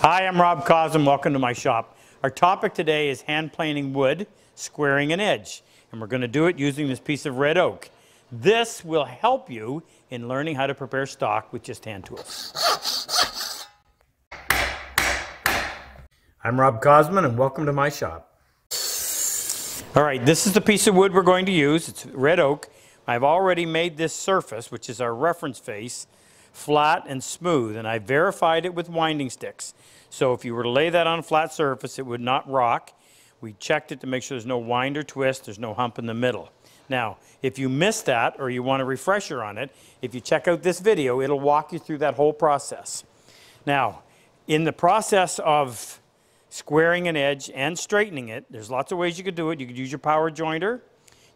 Hi, I'm Rob Cosman. Welcome to my shop. Our topic today is hand planing wood, squaring an edge. And we're going to do it using this piece of red oak. This will help you in learning how to prepare stock with just hand tools. I'm Rob Cosman and welcome to my shop. All right, this is the piece of wood we're going to use. It's red oak. I've already made this surface, which is our reference face, flat and smooth, and I verified it with winding sticks. So if you were to lay that on a flat surface, it would not rock. We checked it to make sure there's no wind or twist, there's no hump in the middle. Now, if you miss that or you want a refresher on it, if you check out this video, it'll walk you through that whole process. Now, in the process of squaring an edge and straightening it, there's lots of ways you could do it. You could use your power jointer.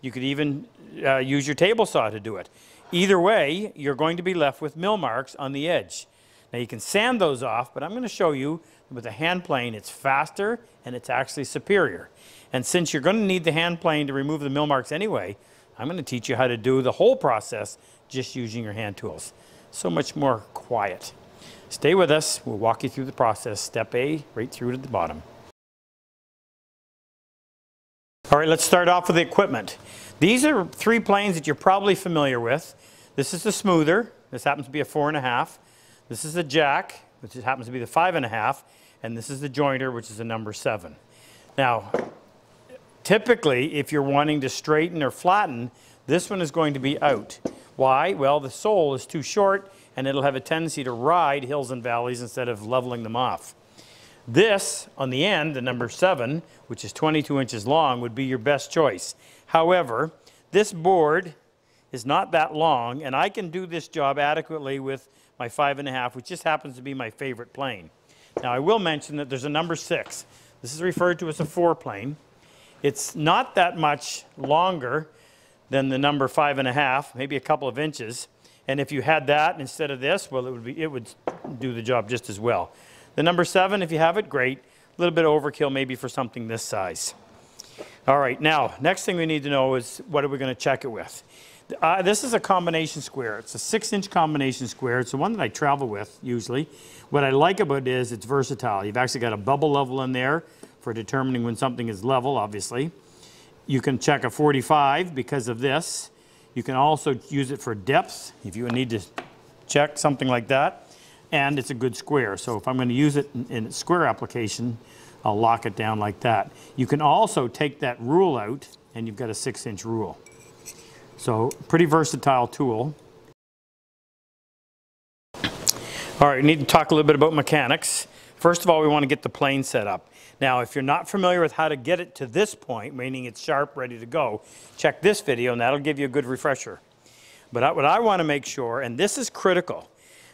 You could even uh, use your table saw to do it. Either way, you're going to be left with mill marks on the edge. Now you can sand those off, but I'm going to show you with a hand plane, it's faster and it's actually superior. And since you're going to need the hand plane to remove the mill marks anyway, I'm going to teach you how to do the whole process just using your hand tools. So much more quiet. Stay with us. We'll walk you through the process, step A, right through to the bottom. All right, let's start off with the equipment. These are three planes that you're probably familiar with. This is the smoother. This happens to be a four and a half. This is the jack, which happens to be the five and a half. And this is the jointer, which is the number seven. Now, typically, if you're wanting to straighten or flatten, this one is going to be out. Why? Well, the sole is too short and it'll have a tendency to ride hills and valleys instead of leveling them off. This, on the end, the number seven, which is 22 inches long, would be your best choice. However, this board is not that long, and I can do this job adequately with my five and a half, which just happens to be my favorite plane. Now, I will mention that there's a number six. This is referred to as a fore plane. It's not that much longer than the number five and a half, maybe a couple of inches. And if you had that instead of this, well, it would, be, it would do the job just as well. The number seven, if you have it, great. A little bit of overkill maybe for something this size. All right, now, next thing we need to know is what are we going to check it with? Uh, this is a combination square. It's a six inch combination square. It's the one that I travel with usually. What I like about it is it's versatile. You've actually got a bubble level in there for determining when something is level, obviously. You can check a 45 because of this. You can also use it for depth if you need to check something like that. And it's a good square. So if I'm going to use it in, in a square application, I'll lock it down like that. You can also take that rule out and you've got a six inch rule. So pretty versatile tool. All right, we need to talk a little bit about mechanics. First of all, we want to get the plane set up. Now, if you're not familiar with how to get it to this point, meaning it's sharp, ready to go, check this video and that'll give you a good refresher. But what I want to make sure, and this is critical,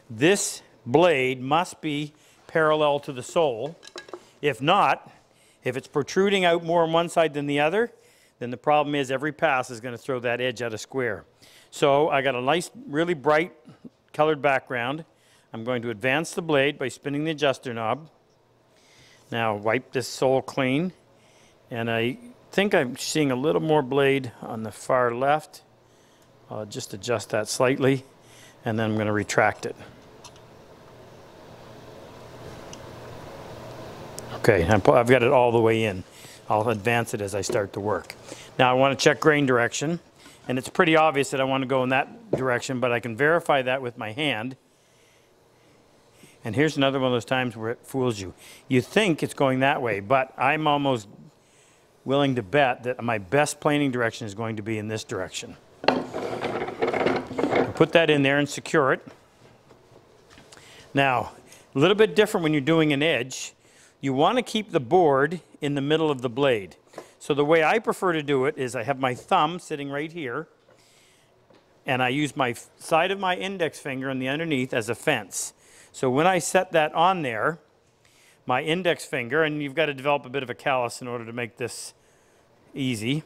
this blade must be parallel to the sole. If not, if it's protruding out more on one side than the other, then the problem is every pass is going to throw that edge out of square. So I got a nice, really bright colored background. I'm going to advance the blade by spinning the adjuster knob. Now wipe this sole clean. And I think I'm seeing a little more blade on the far left. I'll just adjust that slightly and then I'm going to retract it. Okay, I've got it all the way in. I'll advance it as I start to work. Now I want to check grain direction and it's pretty obvious that I want to go in that direction but I can verify that with my hand and here's another one of those times where it fools you. You think it's going that way, but I'm almost willing to bet that my best planing direction is going to be in this direction. Put that in there and secure it. Now, a little bit different when you're doing an edge. You want to keep the board in the middle of the blade. So the way I prefer to do it is I have my thumb sitting right here, and I use my side of my index finger and the underneath as a fence. So when I set that on there, my index finger, and you've got to develop a bit of a callus in order to make this easy,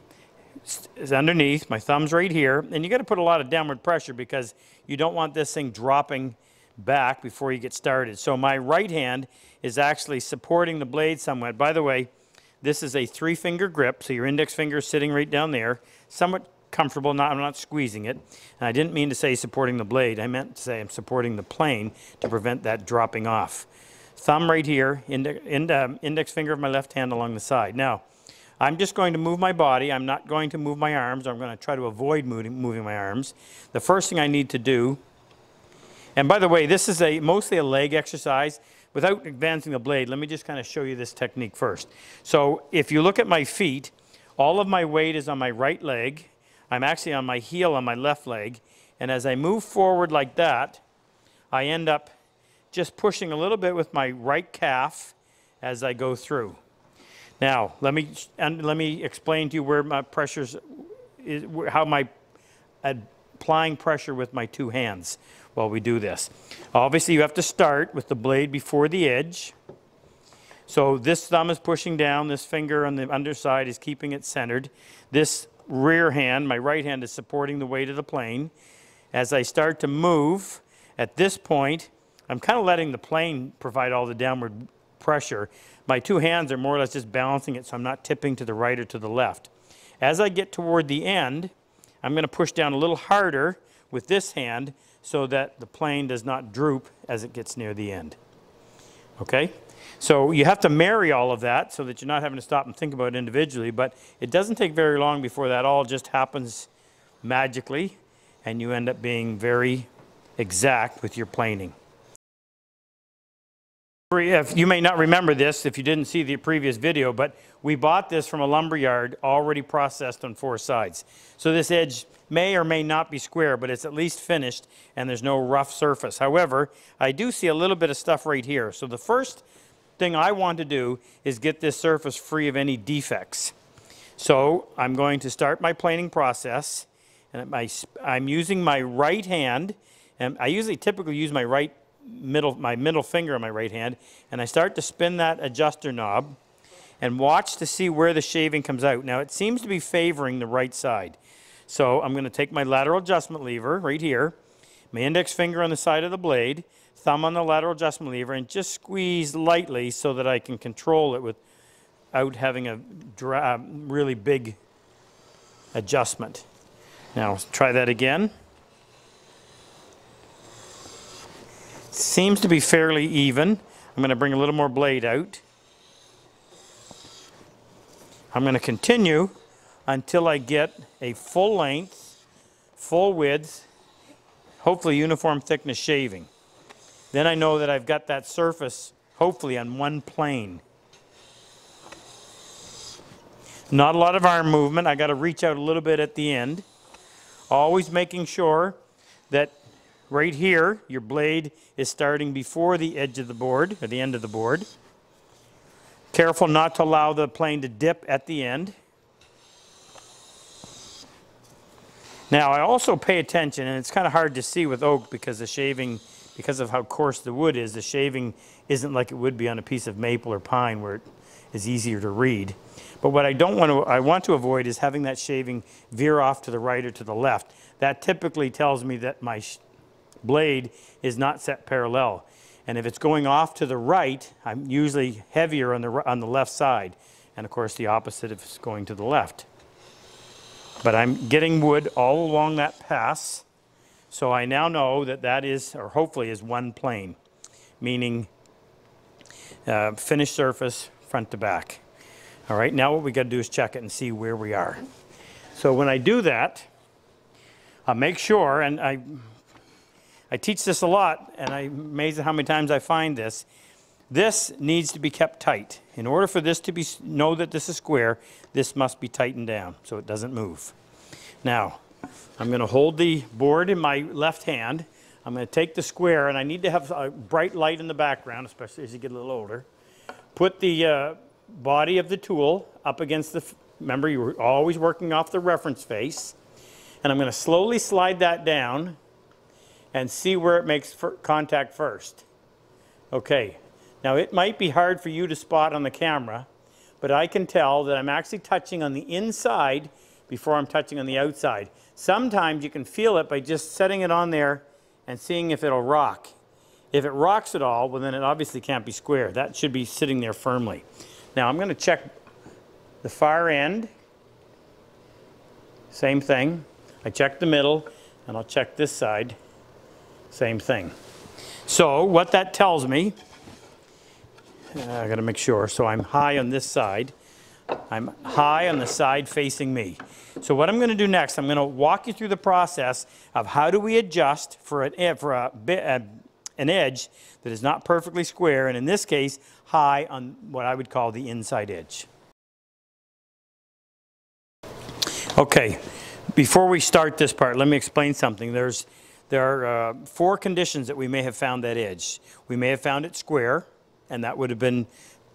is underneath, my thumb's right here, and you got to put a lot of downward pressure because you don't want this thing dropping back before you get started. So my right hand is actually supporting the blade somewhat. By the way, this is a three finger grip, so your index finger is sitting right down there, somewhat comfortable, not, I'm not squeezing it. And I didn't mean to say supporting the blade, I meant to say I'm supporting the plane to prevent that dropping off. thumb right here, inde- ind- um, index finger of my left hand along the side. Now, I'm just going to move my body. I'm not going to move my arms. I'm going to try to avoid moving my arms. The first thing I need to do, and by the way, this is a mostly a leg exercise. Without advancing the blade, let me just kind of show you this technique first. So if you look at my feet, all of my weight is on my right leg. I'm actually on my heel on my left leg. And as I move forward like that, I end up just pushing a little bit with my right calf as I go through. Now, let me, and let me explain to you where my pressures, is, how my uh, applying pressure with my two hands while we do this. Obviously, you have to start with the blade before the edge. So this thumb is pushing down, this finger on the underside is keeping it centered. This rear hand, my right hand, is supporting the weight of the plane. As I start to move, at this point, I'm kind of letting the plane provide all the downward pressure. My two hands are more or less just balancing it so I'm not tipping to the right or to the left. As I get toward the end, I'm going to push down a little harder with this hand so that the plane does not droop as it gets near the end. Okay? So you have to marry all of that so that you're not having to stop and think about it individually, but it doesn't take very long before that all just happens magically and you end up being very exact with your planing. If you may not remember this if you didn't see the previous video, but we bought this from a lumber yard already processed on four sides. So this edge may or may not be square, but it's at least finished and there's no rough surface. However, I do see a little bit of stuff right here. So the first thing I want to do is get this surface free of any defects. So I'm going to start my planing process. And my, I'm using my right hand, and I usually typically use my right middle, my middle finger on my right hand, and I start to spin that adjuster knob and watch to see where the shaving comes out. Now it seems to be favoring the right side. So I'm going to take my lateral adjustment lever right here, my index finger on the side of the blade, thumb on the lateral adjustment lever, and just squeeze lightly so that I can control it without having a really big adjustment. Now try that again. Seems to be fairly even. I'm going to bring a little more blade out. I'm going to continue until I get a full length, full width, hopefully uniform thickness shaving. Then I know that I've got that surface hopefully on one plane. Not a lot of arm movement. I got to reach out a little bit at the end. Always making sure that right here, your blade is starting before the edge of the board, or the end of the board. Careful not to allow the plane to dip at the end. Now, I also pay attention, and it's kind of hard to see with oak because the shaving, because of how coarse the wood is, the shaving isn't like it would be on a piece of maple or pine where it is easier to read. But what I don't want to, I want to avoid is having that shaving veer off to the right or to the left. That typically tells me that my blade is not set parallel. And if it's going off to the right, I'm usually heavier on the, on the left side. And of course, the opposite if it's going to the left. But I'm getting wood all along that pass. So I now know that that is, or hopefully is one plane, meaning uh, finished surface front to back. All right, now what we got to do is check it and see where we are. So when I do that, I make sure, and I I teach this a lot, and I'm amazed at how many times I find this. This needs to be kept tight. In order for this to be know that this is square, this must be tightened down so it doesn't move. Now, I'm going to hold the board in my left hand. I'm going to take the square, and I need to have a bright light in the background, especially as you get a little older. Put the uh, body of the tool up against the, remember you were always working off the reference face. And I'm going to slowly slide that down and see where it makes contact first. Okay, now it might be hard for you to spot on the camera, but I can tell that I'm actually touching on the inside before I'm touching on the outside. Sometimes you can feel it by just setting it on there and seeing if it'll rock. If it rocks at all, well then it obviously can't be square. That should be sitting there firmly. Now I'm going to check the far end. Same thing. I check the middle and I'll check this side. Same thing. So what that tells me uh, I gotta make sure. So I'm high on this side. I'm high on the side facing me. So what I'm gonna do next, I'm gonna walk you through the process of how do we adjust for an, for a, a, an edge that is not perfectly square, and in this case, high on what I would call the inside edge. Okay, before we start this part, let me explain something. There's, there are uh, four conditions that we may have found that edge. We may have found it square, and that would have been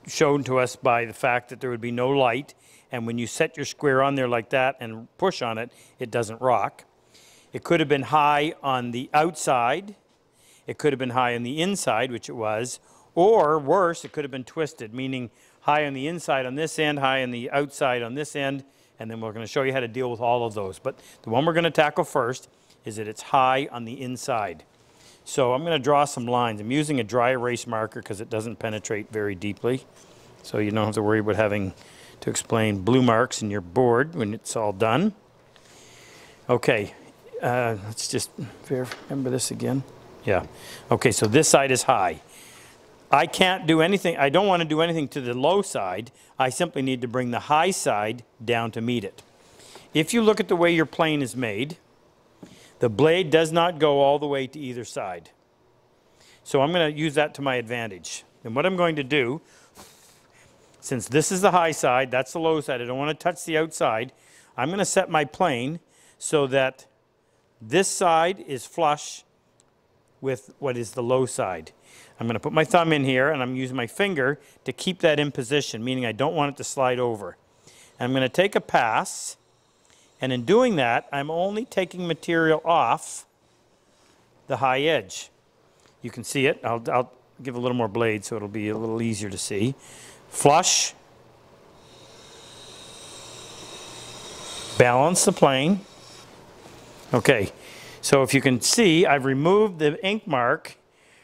shown to us by the fact that there would be no light, and when you set your square on there like that and push on it, it doesn't rock. It could have been high on the outside, it could have been high on the inside, which it was, or worse, it could have been twisted, meaning high on the inside on this end, high on the outside on this end, and then we're going to show you how to deal with all of those. But the one we're going to tackle first is that it's high on the inside. So I'm going to draw some lines. I'm using a dry erase marker because it doesn't penetrate very deeply. So you don't have to worry about having to explain blue marks in your board when it's all done. Okay, uh, let's just remember this again. Yeah. Okay, so this side is high. I can't do anything, I don't want to do anything to the low side. I simply need to bring the high side down to meet it. If you look at the way your plane is made, the blade does not go all the way to either side. So I'm going to use that to my advantage. And what I'm going to do, since this is the high side, that's the low side, I don't want to touch the outside, I'm going to set my plane so that this side is flush with what is the low side. I'm going to put my thumb in here and I'm using my finger to keep that in position, meaning I don't want it to slide over. And I'm going to take a pass, and in doing that, I'm only taking material off the high edge. You can see it. I'll, I'll give a little more blade so it'll be a little easier to see. Flush. Balance the plane. Okay, so if you can see, I've removed the ink mark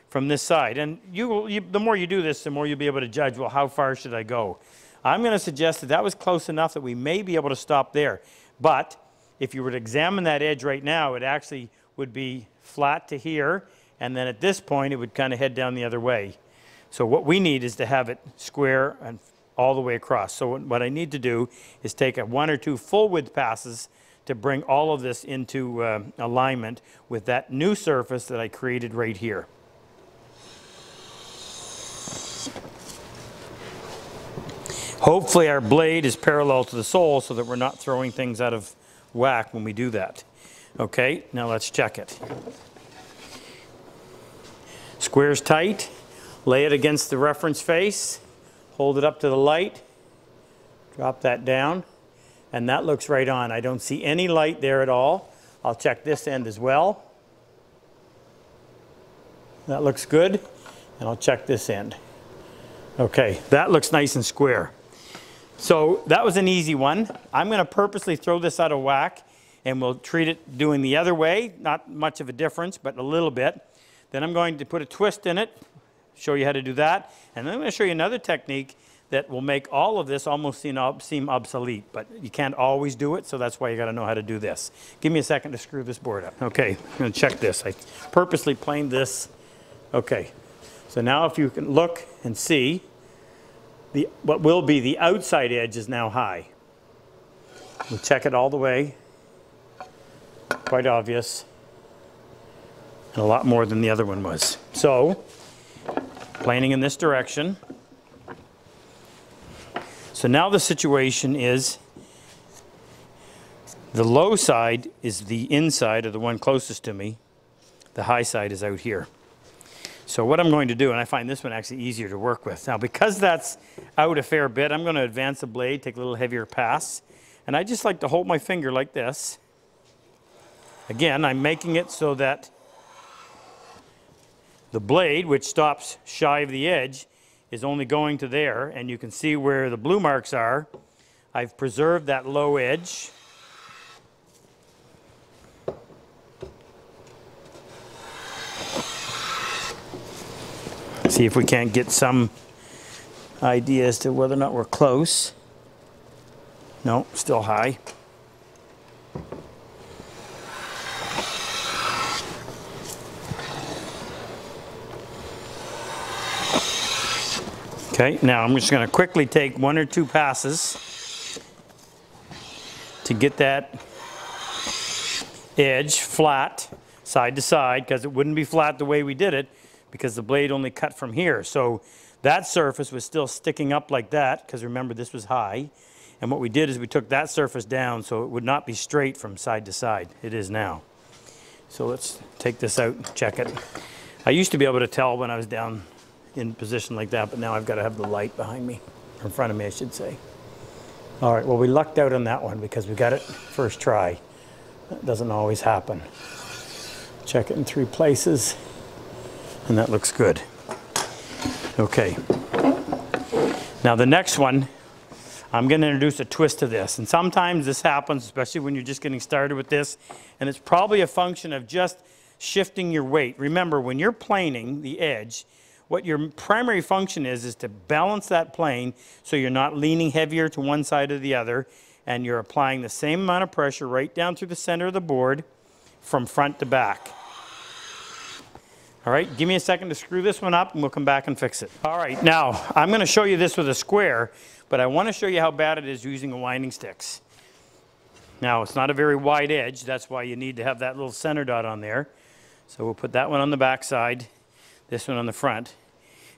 from this side. And you, you, the more you do this, the more you'll be able to judge, well, how far should I go? I'm going to suggest that that was close enough that we may be able to stop there. But if you were to examine that edge right now, it actually would be flat to here, and then at this point, it would kind of head down the other way. So what we need is to have it square and all the way across. So what I need to do is take a one or two full width passes to bring all of this into uh, alignment with that new surface that I created right here. Hopefully our blade is parallel to the sole so that we're not throwing things out of whack when we do that. Okay, now let's check it. Square's tight, lay it against the reference face, hold it up to the light, drop that down, and that looks right on. I don't see any light there at all. I'll check this end as well. That looks good, and I'll check this end. Okay, that looks nice and square. So that was an easy one. I'm going to purposely throw this out of whack and we'll treat it doing the other way. Not much of a difference, but a little bit. Then I'm going to put a twist in it, show you how to do that. And then I'm going to show you another technique that will make all of this almost seem, obsolete, but you can't always do it, so that's why you got to know how to do this. Give me a second to screw this board up. Okay, I'm going to check this. I purposely planed this. Okay, so now if you can look and see, the, what will be the outside edge is now high. We'll check it all the way. Quite obvious. And a lot more than the other one was. So, planing in this direction. So now the situation is the low side is the inside of the one closest to me. The high side is out here. So what I'm going to do, and I find this one actually easier to work with. Now because that's out a fair bit, I'm going to advance the blade, take a little heavier pass. And I just like to hold my finger like this. Again, I'm making it so that the blade, which stops shy of the edge, is only going to there. And you can see where the blue marks are. I've preserved that low edge. See if we can't get some idea as to whether or not we're close. No, still high. Okay, now I'm just going to quickly take one or two passes to get that edge flat side to side because it wouldn't be flat the way we did it because the blade only cut from here. So that surface was still sticking up like that because remember this was high. And what we did is we took that surface down so it would not be straight from side to side. It is now. So let's take this out and check it. I used to be able to tell when I was down in position like that, but now I've got to have the light behind me, in front of me, I should say. All right, well, we lucked out on that one because we got it first try. That doesn't always happen. Check it in three places, and that looks good. Okay. Now the next one, I'm going to introduce a twist to this. And sometimes this happens, especially when you're just getting started with this. And it's probably a function of just shifting your weight. Remember, when you're planing the edge, what your primary function is, is to balance that plane so you're not leaning heavier to one side or the other. And you're applying the same amount of pressure right down through the center of the board from front to back. All right, give me a second to screw this one up and we'll come back and fix it. All right, now I'm going to show you this with a square, but I want to show you how bad it is using the winding sticks. Now, it's not a very wide edge. That's why you need to have that little center dot on there. So we'll put that one on the back side, this one on the front.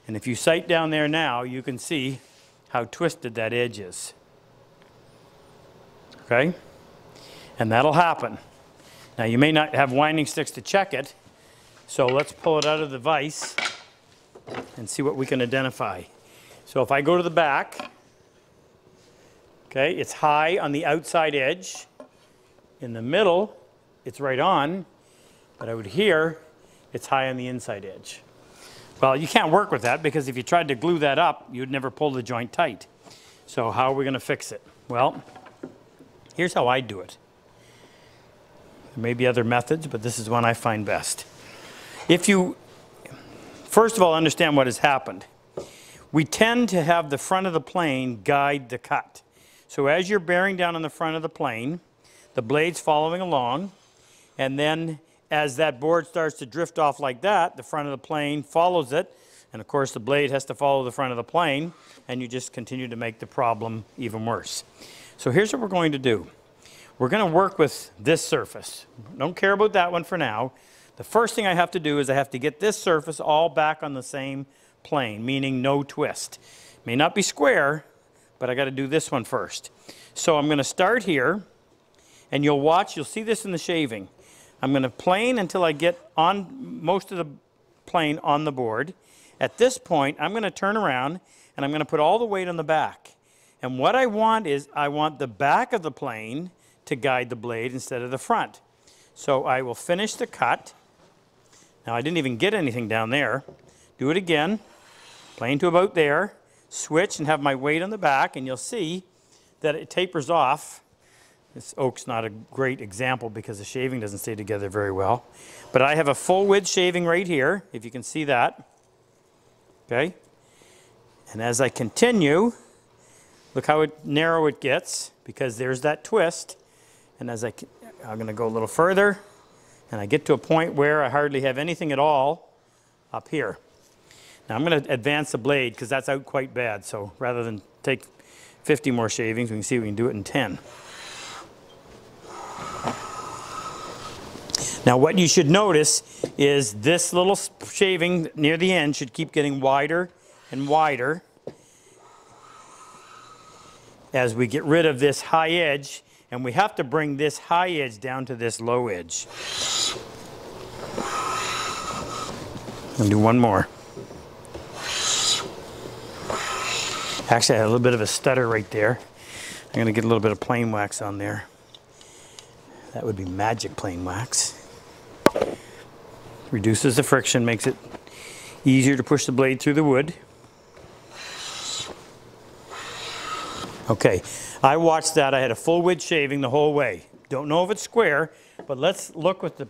And if you sight down there now, you can see how twisted that edge is. Okay? And that'll happen. Now, you may not have winding sticks to check it, so let's pull it out of the vise and see what we can identify. So if I go to the back, okay, it's high on the outside edge. In the middle, it's right on, but out here, it's high on the inside edge. Well, you can't work with that because if you tried to glue that up, you'd never pull the joint tight. So how are we going to fix it? Well, here's how I do it. There may be other methods, but this is one I find best. If you, first of all, understand what has happened, we tend to have the front of the plane guide the cut. So as you're bearing down on the front of the plane, the blade's following along, and then as that board starts to drift off like that, the front of the plane follows it, and of course the blade has to follow the front of the plane, and you just continue to make the problem even worse. So here's what we're going to do. We're going to work with this surface. Don't care about that one for now. The first thing I have to do is I have to get this surface all back on the same plane, meaning no twist. May not be square, but I got to do this one first. So I'm going to start here, and you'll watch, you'll see this in the shaving. I'm going to plane until I get on most of the plane on the board. At this point, I'm going to turn around, and I'm going to put all the weight on the back. And what I want is I want the back of the plane to guide the blade instead of the front. So I will finish the cut, now I didn't even get anything down there. Do it again, plane to about there, switch and have my weight on the back and you'll see that it tapers off. This oak's not a great example because the shaving doesn't stay together very well. But I have a full width shaving right here, if you can see that. Okay? And as I continue, look how it, narrow it gets because there's that twist. And as I, I'm going to go a little further, and I get to a point where I hardly have anything at all up here. Now I'm going to advance the blade because that's out quite bad. So rather than take 50 more shavings, we can see if we can do it in 10. Now what you should notice is this little shaving near the end should keep getting wider and wider as we get rid of this high edge and we have to bring this high edge down to this low edge. And do one more. Actually, I had a little bit of a stutter right there. I'm to get a little bit of plane wax on there. That would be magic plane wax. Reduces the friction, makes it easier to push the blade through the wood. Okay, I watched that. I had a full width shaving the whole way. Don't know if it's square, but let's look with the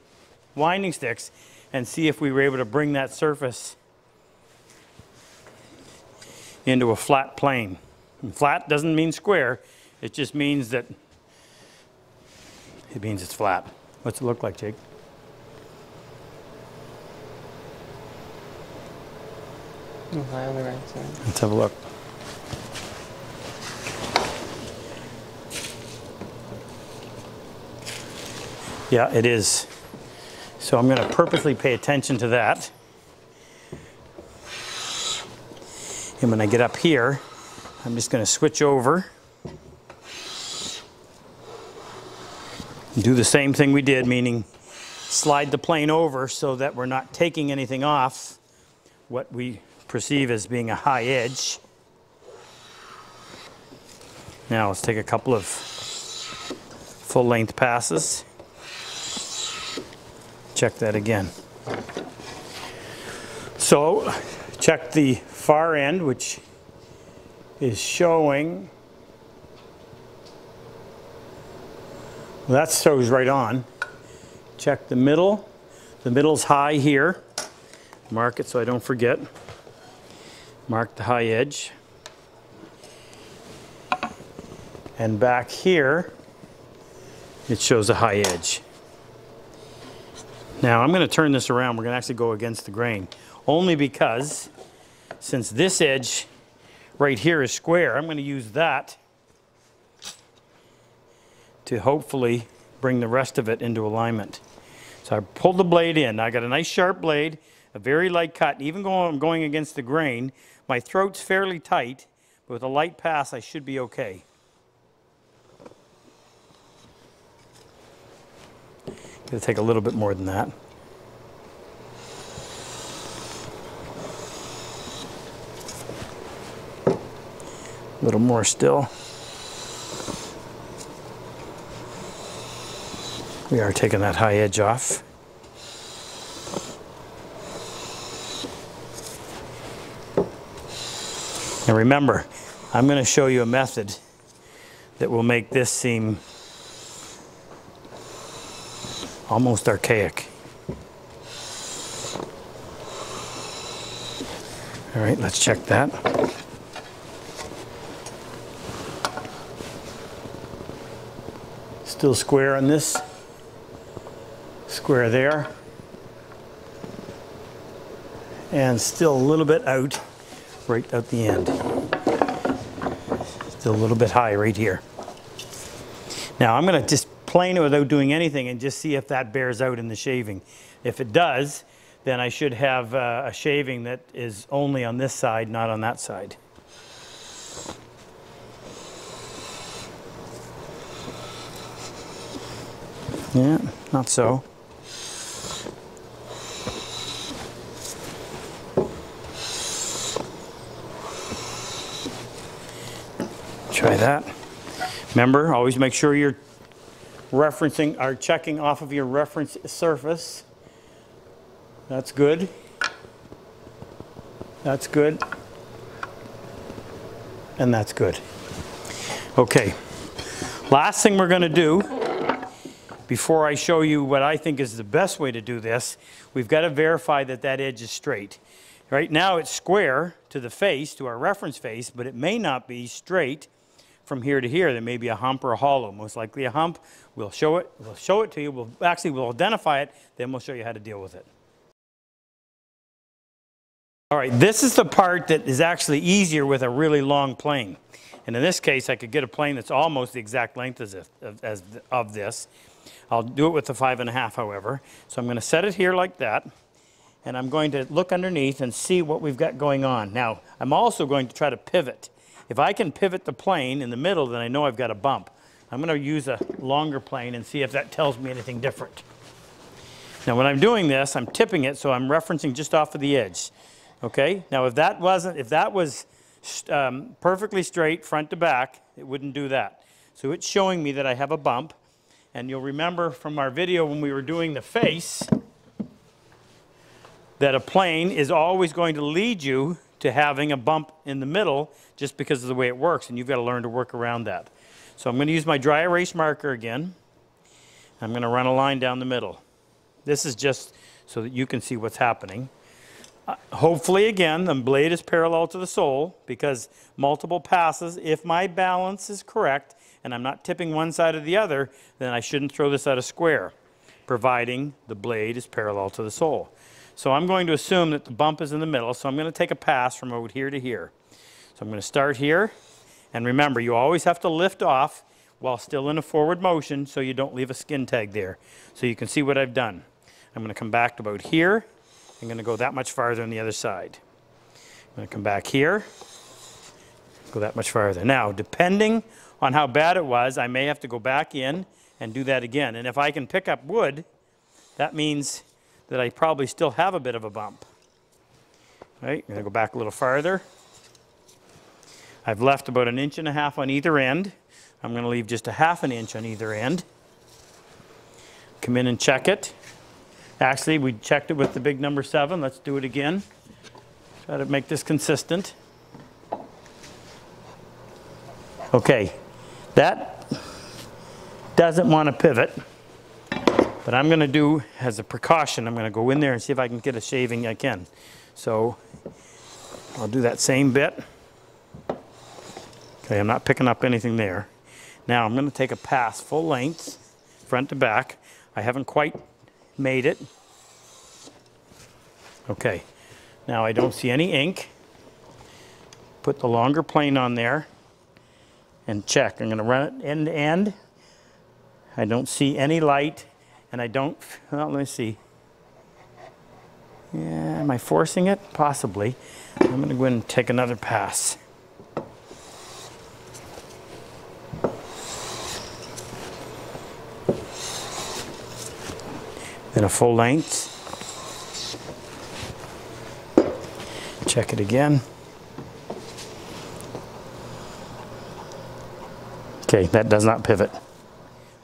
winding sticks and see if we were able to bring that surface into a flat plane. And flat doesn't mean square, it just means that it means it's flat. What's it look like, Jake? High on the right side. Let's have a look. Yeah, it is. So I'm going to purposely pay attention to that. And when I get up here, I'm just going to switch over. Do the same thing we did, meaning slide the plane over so that we're not taking anything off what we perceive as being a high edge. Now let's take a couple of full length passes. Check that again. So check the far end, which is showing, well, that shows right on. Check the middle. The middle's high here. Mark it so I don't forget. Mark the high edge. And back here, it shows a high edge. Now I'm going to turn this around. We're going to actually go against the grain. Only because since this edge right here is square, I'm going to use that to hopefully bring the rest of it into alignment. So I pulled the blade in. I got a nice sharp blade, a very light cut. Even though I'm going against the grain, my throat's fairly tight, but with a light pass, I should be okay. Gonna take a little bit more than that. A little more still. We are taking that high edge off. And remember, I'm going to show you a method that will make this seem almost archaic. All right, let's check that. Still square on this, square there, and still a little bit out, right at the end. Still a little bit high right here. Now I'm going to just plane it without doing anything and just see if that bears out in the shaving. If it does, then I should have uh, a shaving that is only on this side, not on that side. Yeah, not so. Try that. Remember, always make sure you're referencing or checking off of your reference surface. That's good. That's good. And that's good. Okay. Last thing we're going to do before I show you what I think is the best way to do this, we've got to verify that that edge is straight. Right now it's square to the face, to our reference face, but it may not be straight from here to here. There may be a hump or a hollow, most likely a hump. We'll show it, we'll show it to you. We'll actually we'll identify it, then we'll show you how to deal with it. All right, this is the part that is actually easier with a really long plane. And in this case, I could get a plane that's almost the exact length as, as of this. I'll do it with the five and a half, however. So I'm going to set it here like that. And I'm going to look underneath and see what we've got going on. Now, I'm also going to try to pivot. If I can pivot the plane in the middle, then I know I've got a bump. I'm going to use a longer plane and see if that tells me anything different. Now, when I'm doing this, I'm tipping it, so I'm referencing just off of the edge. Okay? Now, if that wasn't, if that was um, perfectly straight front to back, it wouldn't do that. So it's showing me that I have a bump. And you'll remember from our video when we were doing the face that a plane is always going to lead you to having a bump in the middle just because of the way it works, and you've got to learn to work around that. So I'm going to use my dry erase marker again. I'm going to run a line down the middle. This is just so that you can see what's happening. Uh, hopefully, again, the blade is parallel to the sole because multiple passes, if my balance is correct and I'm not tipping one side or the other, then I shouldn't throw this out of square, providing the blade is parallel to the sole. So I'm going to assume that the bump is in the middle, so I'm going to take a pass from over here to here. So I'm going to start here, and remember, you always have to lift off while still in a forward motion so you don't leave a skin tag there. So you can see what I've done. I'm going to come back to about here. I'm going to go that much farther on the other side. I'm going to come back here, go that much farther. Now, depending on how bad it was, I may have to go back in and do that again. And if I can pick up wood, that means that I probably still have a bit of a bump. Right, I'm to go back a little farther. I've left about an inch and a half on either end. I'm to leave just a half an inch on either end. Come in and check it. Actually, we checked it with the big number seven. Let's do it again. Try to make this consistent. Okay, that doesn't want to pivot. But I'm going to do, as a precaution, I'm going to go in there and see if I can get a shaving I can. So I'll do that same bit. Okay, I'm not picking up anything there. Now I'm going to take a pass full length, front to back. I haven't quite made it. Okay, now I don't see any ink. Put the longer plane on there and check. I'm going to run it end to end. I don't see any light and I don't, well, let me see. Yeah, am I forcing it? Possibly. I'm going to go in and take another pass. Then a full length. Check it again. Okay, that does not pivot.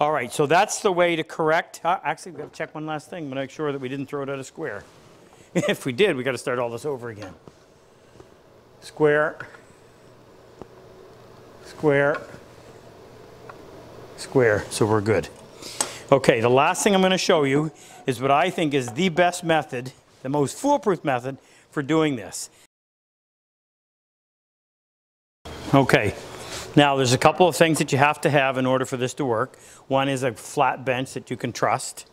All right, so that's the way to correct. Uh, actually, we've got to check one last thing to make sure that we didn't throw it at a square. if we did, we got to start all this over again. Square, square, square, so we're good. Okay, the last thing I'm going to show you is what I think is the best method, the most foolproof method for doing this. Okay, now there's a couple of things that you have to have in order for this to work. One is a flat bench that you can trust,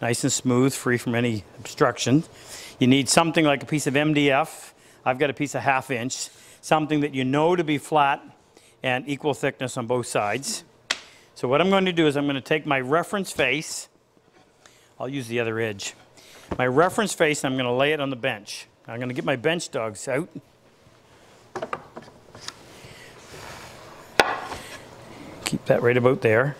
nice and smooth, free from any obstruction. You need something like a piece of MDF. I've got a piece of half inch, something that you know to be flat and equal thickness on both sides. So what I'm going to do is I'm going to take my reference face, I'll use the other edge, my reference face I'm going to lay it on the bench. I'm going to get my bench dogs out. Keep that right about there.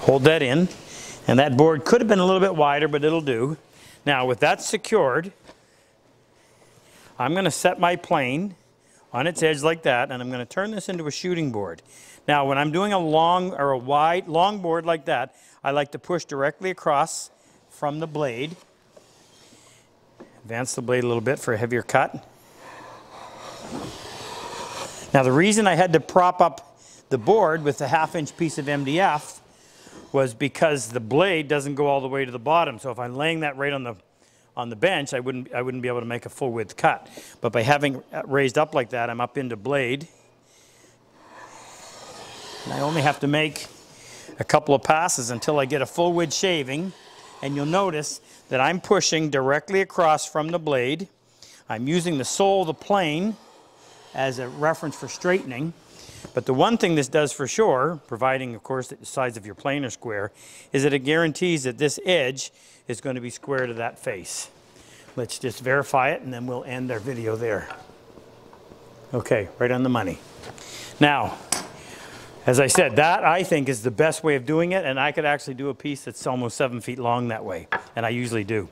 Hold that in. And that board could have been a little bit wider, but it'll do. Now with that secured, I'm going to set my plane on its edge like that, and I'm going to turn this into a shooting board. Now, when I'm doing a long or a wide, long board like that, I like to push directly across from the blade. Advance the blade a little bit for a heavier cut. Now, the reason I had to prop up the board with a half inch piece of MDF was because the blade doesn't go all the way to the bottom. So if I'm laying that right on the on the bench, I wouldn't, I wouldn't be able to make a full width cut. But by having raised up like that, I'm up into blade. And I only have to make a couple of passes until I get a full width shaving. And you'll notice that I'm pushing directly across from the blade. I'm using the sole of the plane as a reference for straightening. But the one thing this does for sure, providing of course that the sides of your plane are square, is that it guarantees that this edge is going to be square to that face. Let's just verify it and then we'll end our video there. Okay, right on the money. Now, as I said, that I think is the best way of doing it and I could actually do a piece that's almost seven feet long that way, and I usually do.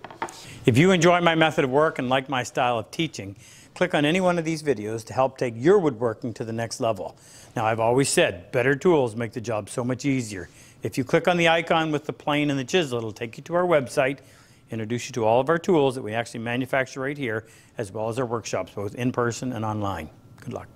If you enjoy my method of work and like my style of teaching, click on any one of these videos to help take your woodworking to the next level. Now, I've always said, better tools make the job so much easier. If you click on the icon with the plane and the chisel, it'll take you to our website, introduce you to all of our tools that we actually manufacture right here, as well as our workshops, both in person and online. Good luck.